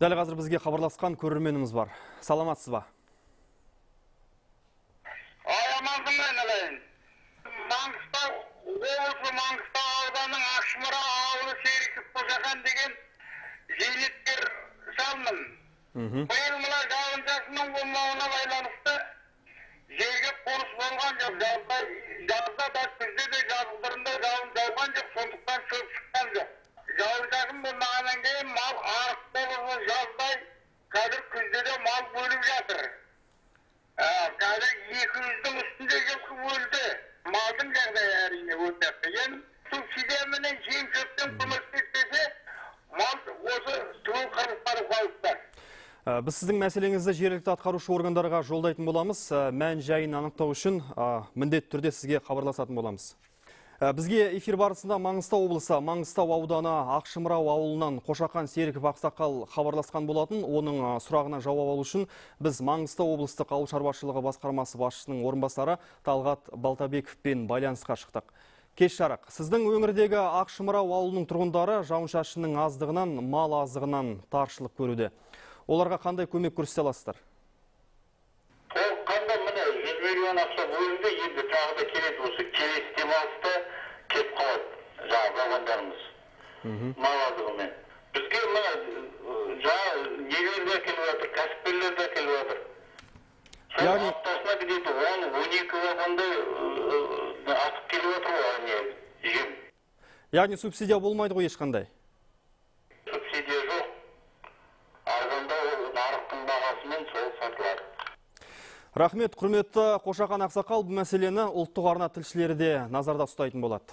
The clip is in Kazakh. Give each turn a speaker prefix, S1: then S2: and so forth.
S1: Дәл қазір бізге хабарласқан көрерменіміз бар. Саламатсыз ба?
S2: Аямандым мен ағайын. Маңғыстау, облысы Маңғыстау ауданының Ақшымыра ауылы Серіков Қожахан деген зейнеткер жалмын. Биыл мына жауын шашынның болмауына байланысты жерге қоныс болған жоқ. Жазда, да күзде де жазғырында жауын жауған жоқ, сондықтан шөп. Болмағаннан кейін мал арық болып жаздай, қазір күзде де мал бөліп жатыр. Қазір екі жүздің үстінде жылқы өлді. Малдың жағдайы әрине өте қиын. Субсидияменен жем шөптен көмектеспесе, мал осы түгел қырылып.
S1: Ә, Біз сіздің мәселеңізді жергілікті атқарушы органдарға жолдайтын боламыз. Мән жайын анықтау үшін міндетті түрде сізге хабарласатын боламыз. Ә, Бізге эфир барысында Маңғыстау облысы, Маңғыстау ауданы Ақшымырау ауылынан Қошақан Серіков Ақсақал хабарласқан болатын. Оның сұрағына жауап алу үшін біз Маңғыстау облыстық ауыл шаруашылығы басқармасы басшысының орынбасары Талғат Балтабековпен байланысқа шықтық. Кеш жарық. Сіздің өңірдегі Ақшымырау ауылының тұрғындары жауын-шашынның аздығынан, мал азығынан таршылық көруде. Оларға қандай көмек көрсете аласыздар?
S2: Жүз миллион ақша бөлінді енді тағы да келеді осы келесі демалыста кетіп қалады жаңағы вагондарымыз мал азығымен бізге мына ы, жаңа нелер де әкеліп жатыр кәсіпкерлер де әкеліп жатыр
S1: Яғни-
S2: аптасына где-то он он екі вагондай артып келіп жатыр ғой не жем
S1: Яғни субсидия болмайды ғой ешқандай.
S2: субсидия жоқ арзандау нарықтың бағасымен сол сатылады
S1: Рахмет, құрметті Қошақан Ақсақал, бұл мәселені ұлттық арна тілшілері де назарда ұстайтын болады.